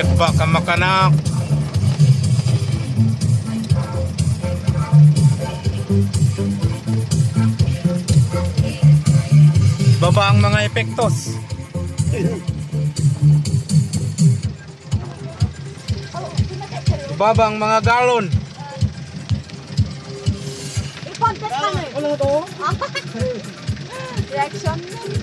Baba ka makanak. Baba ang mga epektos. Baba ang mga galon. I-contest ka na. Ano to? Reaction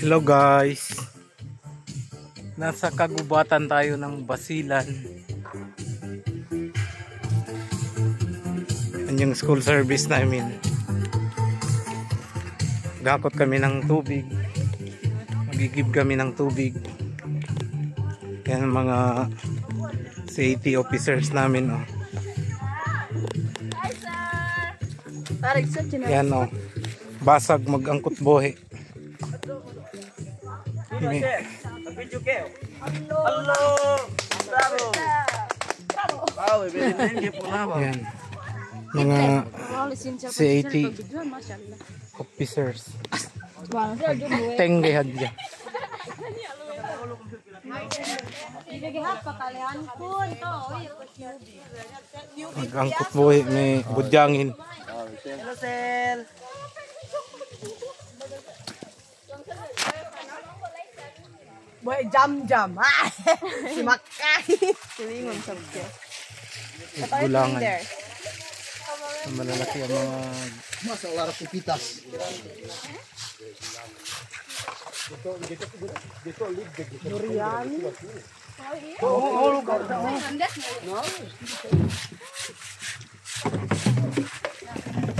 Hello guys. Nasa kagubatan tayo ng Basilan. Yan yung school service namin. Gakot kami ng tubig. Magigib kami ng tubig. Yan mga safety officers namin oh. Yan oh. Basag magangkot bohe. Kayo. Hello. Ba? Yan. Mga CAT officers. Tengge hadya. Magangkot bohe may budyangin. Sel. Sel. Boy jam-jam. si Makai. Gulangan. oh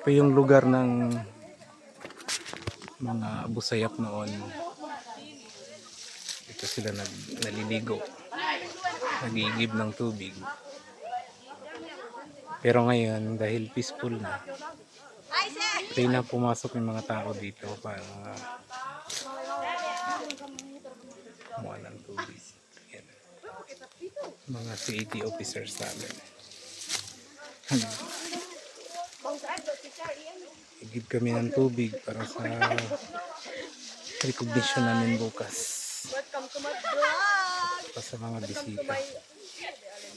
Ito yung lugar ng mga busayap noon. sila nag, naliligo. Nagigib ng tubig. Pero ngayon, dahil peaceful na, pwede na pumasok yung mga tao dito para kumuha ng tubig. Yan. Mga CAT officers namin. Igib kami ng tubig para sa recognition namin bukas. Para sa mga bisita.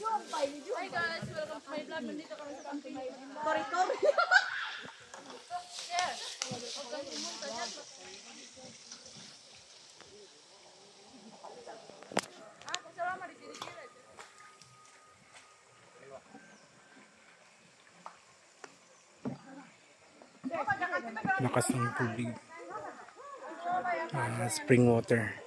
Hi guys, welcome to my vlog. Nandito kami sa camping. Tori, tori. Lakas ng tubig. Ah, spring water.